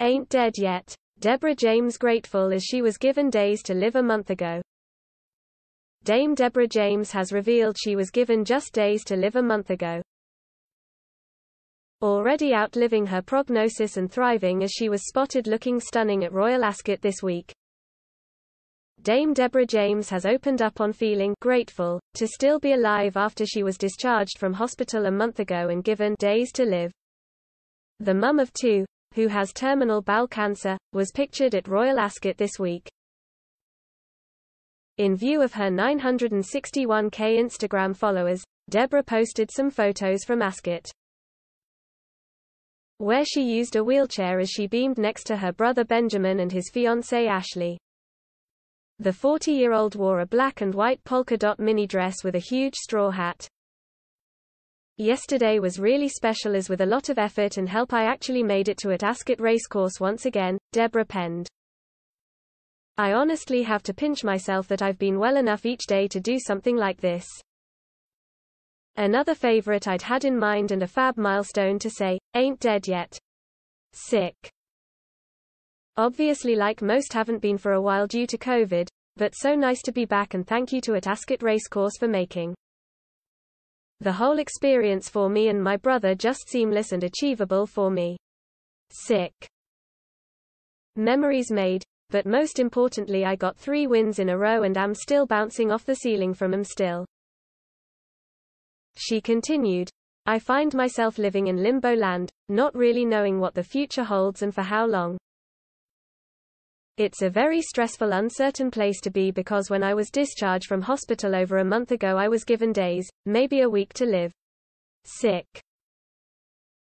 ain't dead yet. Deborah James grateful as she was given days to live a month ago. Dame Deborah James has revealed she was given just days to live a month ago. Already outliving her prognosis and thriving as she was spotted looking stunning at Royal Ascot this week. Dame Deborah James has opened up on feeling grateful to still be alive after she was discharged from hospital a month ago and given days to live. The mum of two, who has terminal bowel cancer, was pictured at Royal Ascot this week. In view of her 961k Instagram followers, Deborah posted some photos from Ascot, where she used a wheelchair as she beamed next to her brother Benjamin and his fiancée Ashley. The 40-year-old wore a black and white polka dot mini dress with a huge straw hat. Yesterday was really special as with a lot of effort and help I actually made it to at Ascot Racecourse once again, Deborah penned. I honestly have to pinch myself that I've been well enough each day to do something like this. Another favorite I'd had in mind and a fab milestone to say, ain't dead yet. Sick. Obviously like most haven't been for a while due to COVID, but so nice to be back and thank you to at Ascot Racecourse for making the whole experience for me and my brother just seamless and achievable for me. Sick. Memories made, but most importantly I got three wins in a row and am still bouncing off the ceiling from them still. She continued, I find myself living in limbo land, not really knowing what the future holds and for how long. It's a very stressful uncertain place to be because when I was discharged from hospital over a month ago I was given days, maybe a week to live. Sick.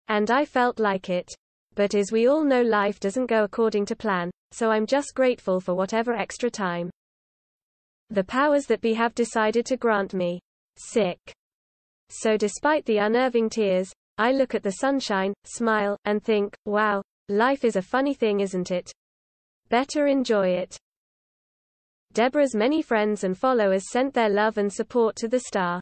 And I felt like it. But as we all know life doesn't go according to plan, so I'm just grateful for whatever extra time. The powers that be have decided to grant me. Sick. So despite the unnerving tears, I look at the sunshine, smile, and think, wow, life is a funny thing isn't it? Better enjoy it. Deborah's many friends and followers sent their love and support to the star.